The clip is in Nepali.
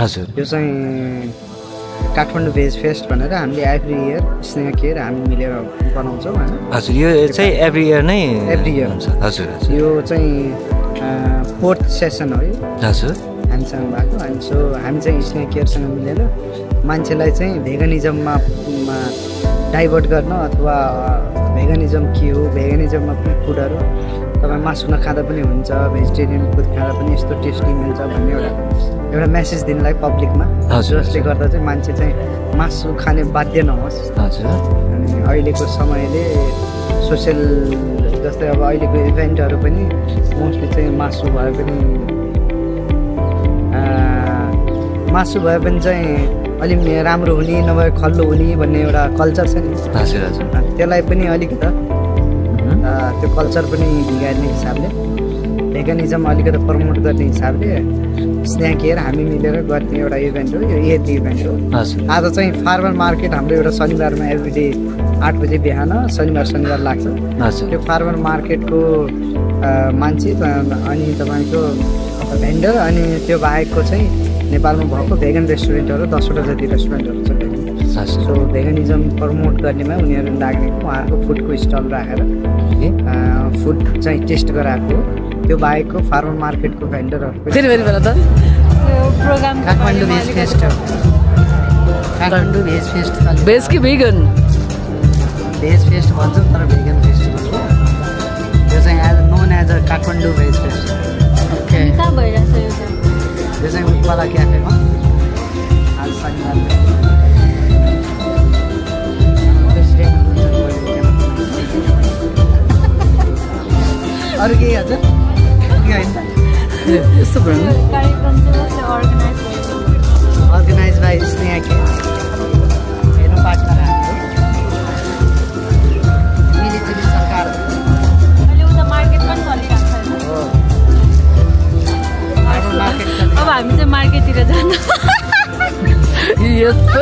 हजुर। यो चाहिँ काठमाडौँ भेज फेस्ट भनेर हामीले एभ्री इयर स्नेह केयर हामी मिलेर बनाउँछौँ होइन। हजुर यो चाहिँ एभ्री इयर नै Every year. हुन्छ। हजुर यो चाहिँ फोर्थ सेसन हो यो। हजुर। हामीसँग भएको। अनि सो हामी चाहिँ स्नेह केयरसँग मिलेर मान्छेलाई चाहिँ भेगनिजममा डाइभर्ट गर्न अथवा भेगनिजम के हो भेगनिजममा कुन फुडहरू तपाईँ मासु नखाँदा पनि हुन्छ भेजिटेरियन फुड खाँदा पनि यस्तो टेस्टी मिल्छ भन्ने एउटा एउटा मेसेज दिनलाई पब्लिकमा जसले। गर्दा चाहिँ मान्छे चाहिँ मासु खाने बाध्य नहोस्। हजुर। अनि अहिलेको समयले सोसियल जस्तै अब अहिलेको इभेन्टहरू पनि मोस्टली चाहिँ मासु भए पनि मासु भए पनि चाहिँ अलिक राम्रो हुने नभए खल्लो हुने भन्ने एउटा कल्चर छ नि। हजुर हजुर। त्यसलाई पनि अलिकति त्यो कल्चर पनि बिगार्ने हिसाबले। भेगनिजम अलिकति प्रमोट गर्ने हिसाबले स्नेह केयर हामी मिलेर गर्ने एउटा इभेन्ट हो यो इयरली इभेन्ट हो। आज चाहिँ फार्मर मार्केट हाम्रो एउटा शनिबारमा एभ्रिडे आठ बजे बिहान शनिबार शनिबार लाग्छ। त्यो फार्मर मार्केटको मान्छे अनि तपाईँको भेन्डर अनि त्यो बाहेकको चाहिँ नेपालमा भएको भेगन रेस्टुरेन्टहरू दसवटा जति रेस्टुरेन्टहरू छ। सो भेगनिजम प्रमोट गर्नेमा उनीहरू लाग्ने उहाँहरूको फुडको स्टल राखेर फुड चाहिँ टेस्ट गराएको त्यो बाहेकको फार्मर मार्केटको भेन्डरहरू पनि फेरि फेरि बेला त। Program Kathmandu veg fest Kathmandu veg fest veg कि भेगन भेज फेस्ट भन्छौँ तर भेगन फेस्टिभल हो यो चाहिँ as known as a Kathmandu veg fest okay कहाँ भइरहेछ यो चाहिँ? यो चाहिँ उत्पला क्याफेमा। आज शनिबार। अरू केही हजुर के होइन? यस्तो अर्गनाइज बाई स्नेहा के हेर्नु पार्टनर हाम्रो मिलिजुली सरकार अब हामी चाहिँ मार्केटतिर जानु। यस्तो